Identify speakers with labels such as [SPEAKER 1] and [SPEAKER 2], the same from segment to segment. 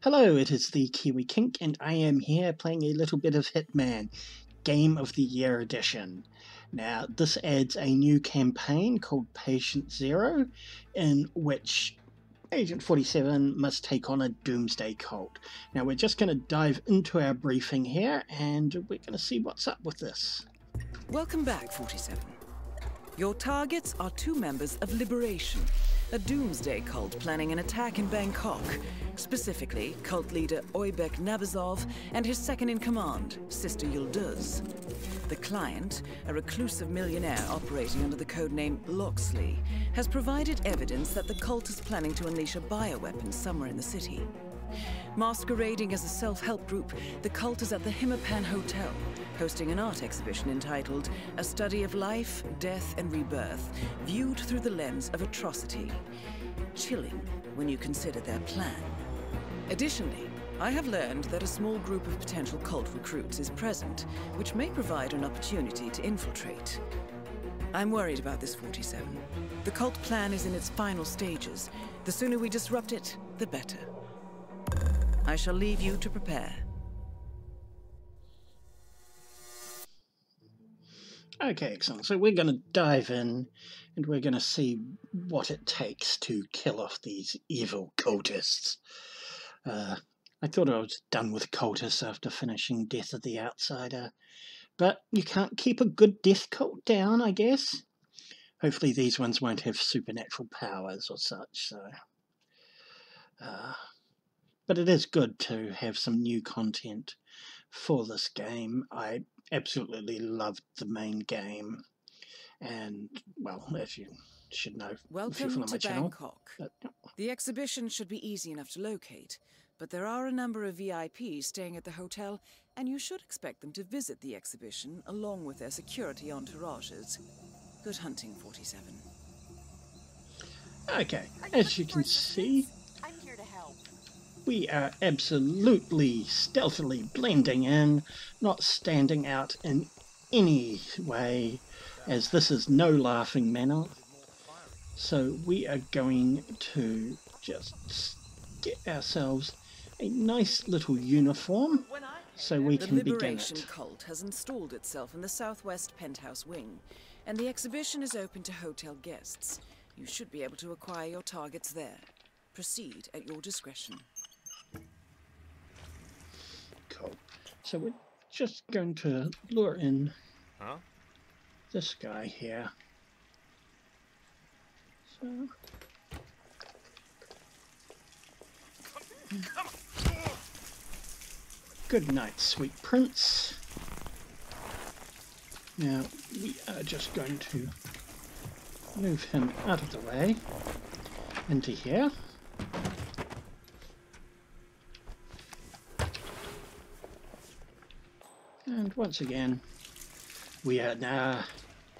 [SPEAKER 1] Hello, it is the Kiwi Kink, and I am here playing a little bit of Hitman, Game of the Year Edition. Now, this adds a new campaign called Patient Zero, in which Agent 47 must take on a doomsday cult. Now, we're just going to dive into our briefing here, and we're going to see what's up with this.
[SPEAKER 2] Welcome back, 47. Your targets are two members of Liberation, a doomsday cult planning an attack in Bangkok. Specifically, cult leader Oybek Nabazov and his second-in-command, Sister Yulduz. The client, a reclusive millionaire operating under the codename Locksley, has provided evidence that the cult is planning to unleash a bioweapon somewhere in the city. Masquerading as a self-help group, the cult is at the Himmapan Hotel, hosting an art exhibition entitled A Study of Life, Death and Rebirth, viewed through the lens of atrocity. Chilling when you consider their plan. Additionally, I have learned that a small group of potential cult recruits is present, which may provide an opportunity to infiltrate. I'm worried about this 47. The cult plan is in its final stages. The sooner we disrupt it, the better. I shall leave you to prepare.
[SPEAKER 1] Okay, excellent. So we're going to dive in and we're going to see what it takes to kill off these evil cultists. Uh, I thought I was done with cultists after finishing Death of the Outsider, but you can't keep a good death cult down, I guess. Hopefully these ones won't have supernatural powers or such, so... Uh, but it is good to have some new content for this game. I absolutely loved the main game, and well, as you should know,
[SPEAKER 2] Welcome to Bangkok. But, the exhibition should be easy enough to locate, but there are a number of VIPs staying at the hotel, and you should expect them to visit the exhibition along with their security entourages. Good hunting, 47.
[SPEAKER 1] Okay, as you can see, we are absolutely stealthily blending in, not standing out in any way, as this is no laughing manner. So we are going to just get ourselves a nice little uniform so we can begin it.
[SPEAKER 2] The Liberation Cult has installed itself in the southwest penthouse wing, and the exhibition is open to hotel guests. You should be able to acquire your targets there. Proceed at your discretion.
[SPEAKER 1] So we're just going to lure in huh? this guy here. So. Good night, sweet prince. Now, we are just going to move him out of the way into here. And once again, we are now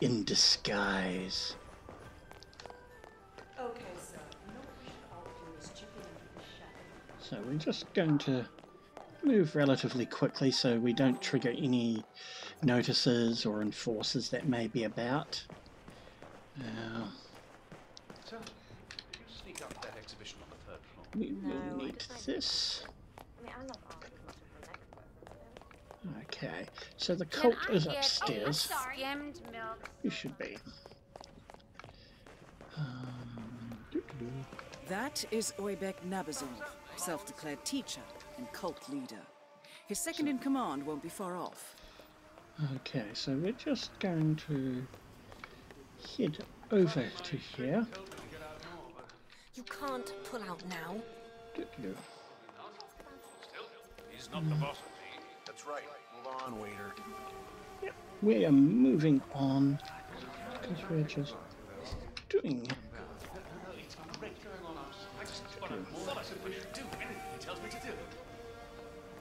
[SPEAKER 1] in disguise. Okay, so we're just going to move relatively quickly so we don't trigger any notices or enforcers that may be about. Uh, we will need this. Okay, so the cult is upstairs. You should be. Um,
[SPEAKER 2] that is Oybek Nabazov, self-declared teacher and cult leader. His second in command won't be far off.
[SPEAKER 1] Okay, so we're just going to head over to here.
[SPEAKER 3] You can't pull out now.
[SPEAKER 4] He's not the boss that's right. Move on, waiter.
[SPEAKER 1] Yep. We are moving on because we're just doing.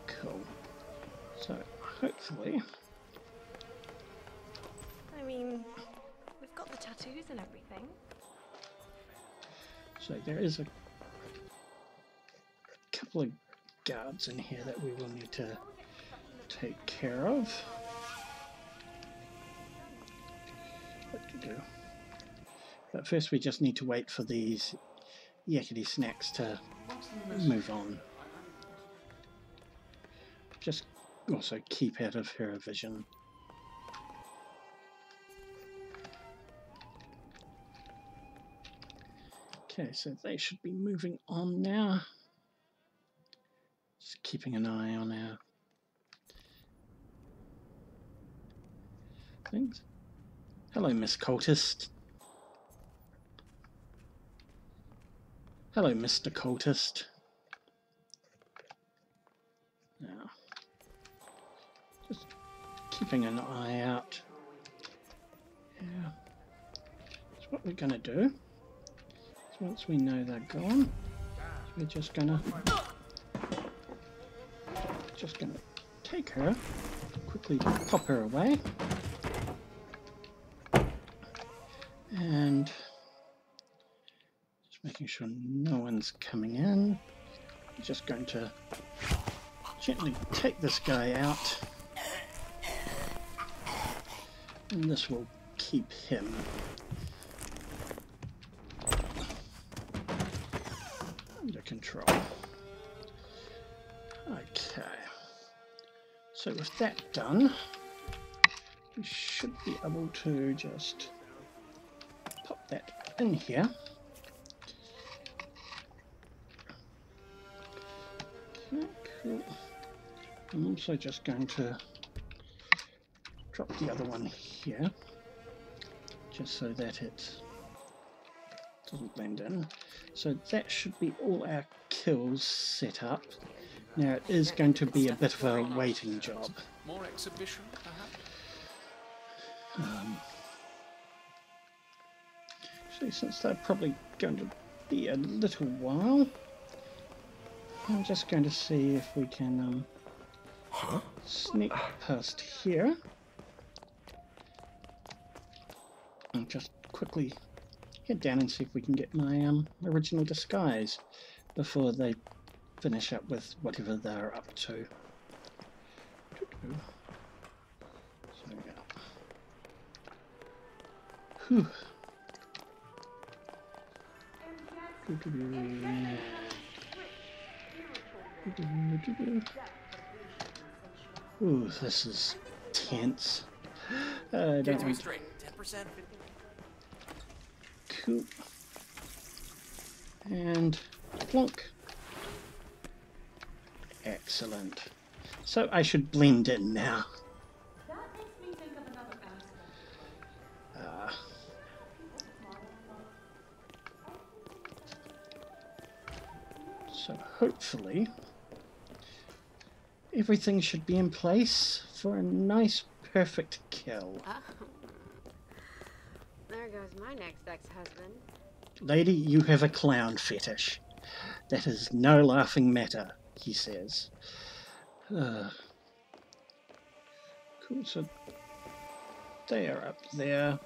[SPEAKER 1] Cool. So hopefully.
[SPEAKER 3] I mean, we've got the tattoos and everything.
[SPEAKER 1] So there is a couple of guards in here that we will need to take care of. What to do? But first we just need to wait for these yakety snacks to move on. just also keep out of her vision. Okay, so they should be moving on now. Just keeping an eye on our things. Hello, Miss Cultist. Hello, Mr. Cultist. Now, just keeping an eye out. Yeah, that's what we're going to do. So once we know they're gone, we're just gonna just gonna take her, quickly pop her away, and just making sure no one's coming in. Just going to gently take this guy out, and this will keep him under control. Okay. So with that done, we should be able to just pop that in here. Okay, cool. I'm also just going to drop the other one here, just so that it doesn't blend in. So that should be all our kills set up. Now it is going to be a bit of a waiting job.
[SPEAKER 4] More exhibition, perhaps?
[SPEAKER 1] Um, actually, since they're probably going to be a little while, I'm just going to see if we can um, sneak past here. And just quickly head down and see if we can get my um, original disguise before they finish up with whatever they're up to. So, yeah. Whew. Ooh, this is tense. Uh, I don't want
[SPEAKER 5] straight. 10%.
[SPEAKER 1] Cool. And plunk. Excellent. So I should blend in now. Hopefully everything should be in place for a nice perfect kill.
[SPEAKER 6] Oh. There goes my next ex-husband.
[SPEAKER 1] Lady, you have a clown fetish. That is no laughing matter, he says. Uh, cool, so they are up there.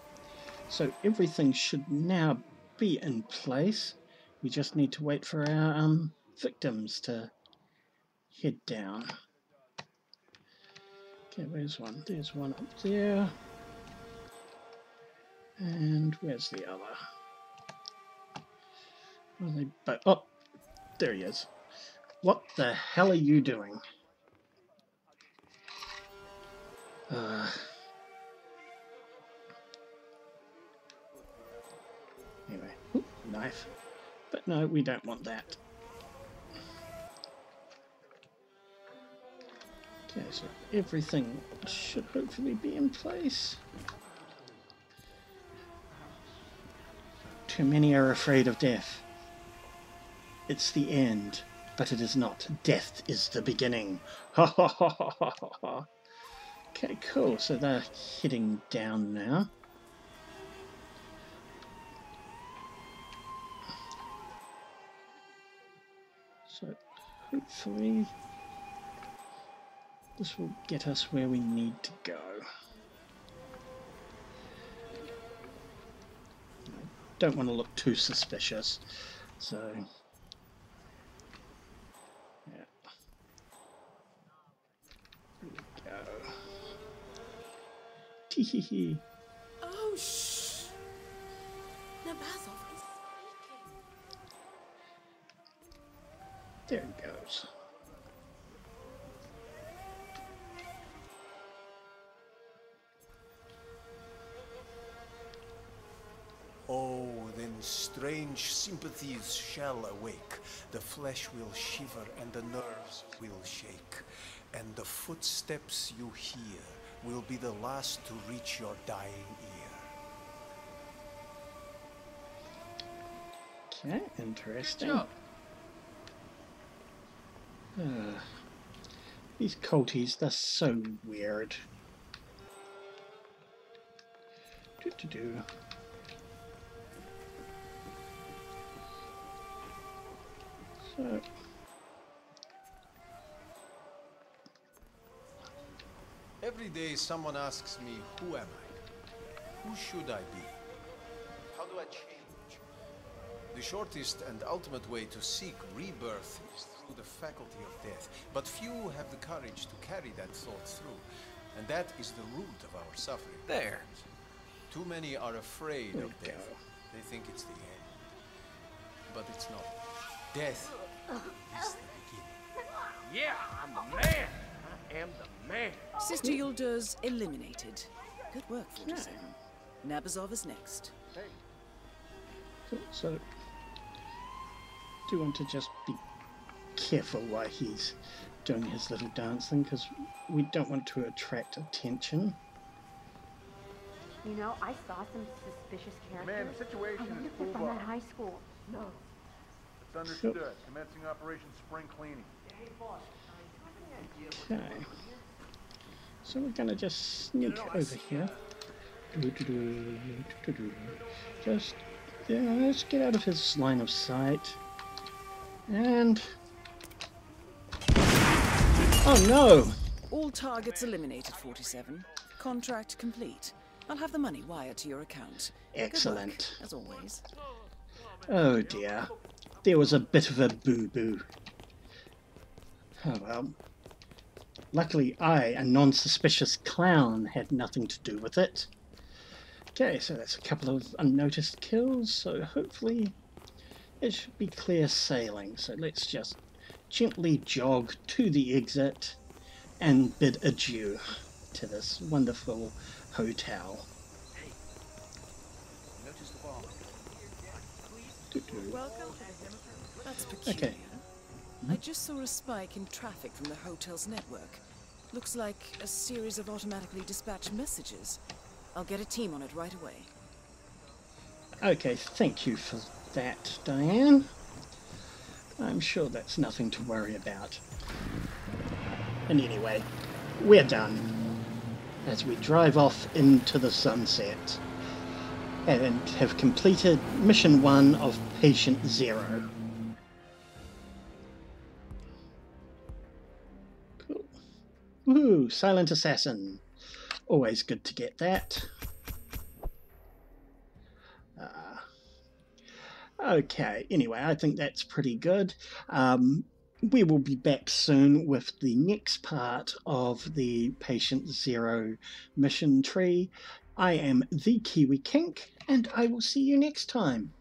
[SPEAKER 1] So everything should now be in place. We just need to wait for our um, victims to head down. Okay, where's one? There's one up there. And where's the other? Are they oh, there he is. What the hell are you doing? Uh, anyway, Oop, knife. But no, we don't want that. Okay, so everything should hopefully be in place. Too many are afraid of death. It's the end, but it is not. Death is the beginning. Ha ha ha ha ha ha. Okay, cool. So they're heading down now. So hopefully this will get us where we need to go. don't want to look too suspicious. So, yeah. Here we go. Tee
[SPEAKER 6] Oh, shh.
[SPEAKER 5] Sympathies shall awake. The flesh will shiver and the nerves will shake. And the footsteps you hear will be the last to reach your dying ear.
[SPEAKER 1] Okay, interesting. Uh, these culties, they're so weird. Do do do. So.
[SPEAKER 5] Every day someone asks me, who am I? Who should I be? How do I change? The shortest and ultimate way to seek rebirth is through the faculty of death. But few have the courage to carry that thought through. And that is the root of our suffering.
[SPEAKER 7] There.
[SPEAKER 5] Too many are afraid of death. They think it's the end. But it's not. Death is the beginning.
[SPEAKER 7] Yeah, I'm the man. I am the man.
[SPEAKER 2] Sister Yulduz eliminated. Good work, 47. Nabazov is next.
[SPEAKER 1] Cool. So, do want to just be careful while he's doing his little dance thing because we don't want to attract attention.
[SPEAKER 8] You know, I saw some suspicious characters.
[SPEAKER 4] Man, the situation
[SPEAKER 8] I
[SPEAKER 4] is
[SPEAKER 8] wonder if
[SPEAKER 4] full
[SPEAKER 8] they're from that high school. No.
[SPEAKER 4] It's understood. Commencing Operation Spring Cleaning.
[SPEAKER 1] Okay. So we're gonna just sneak over uh, here. Do-do-do, do-do-do. Just yeah, let's get out of his line of sight. And oh no!
[SPEAKER 2] All targets eliminated, 47. Contract complete. I'll have the money wired to your account. Good luck,
[SPEAKER 1] Excellent.
[SPEAKER 2] as always.
[SPEAKER 1] Oh dear, there was a bit of a boo boo. Oh well. Luckily, I, a non suspicious clown, had nothing to do with it. Okay, so that's a couple of unnoticed kills, so hopefully it should be clear sailing. So let's just gently jog to the exit and bid adieu to this wonderful hotel.
[SPEAKER 7] Notice the bomb.
[SPEAKER 1] Doo-doo.
[SPEAKER 2] That's peculiar.
[SPEAKER 1] Okay.
[SPEAKER 2] I mm-hmm. just saw a spike in traffic from the hotel's network. Looks like a series of automatically dispatched messages. I'll get a team on it right away.
[SPEAKER 1] Okay, thank you for that, Diane. I'm sure that's nothing to worry about. And anyway, we're done. As we drive off into the sunset and have completed mission one of Patient Zero. Woo, Silent Assassin. Always good to get that. Okay, anyway, I think that's pretty good. Um, we will be back soon with the next part of the Patient Zero mission tree. I am the Kiwi Kink, and I will see you next time.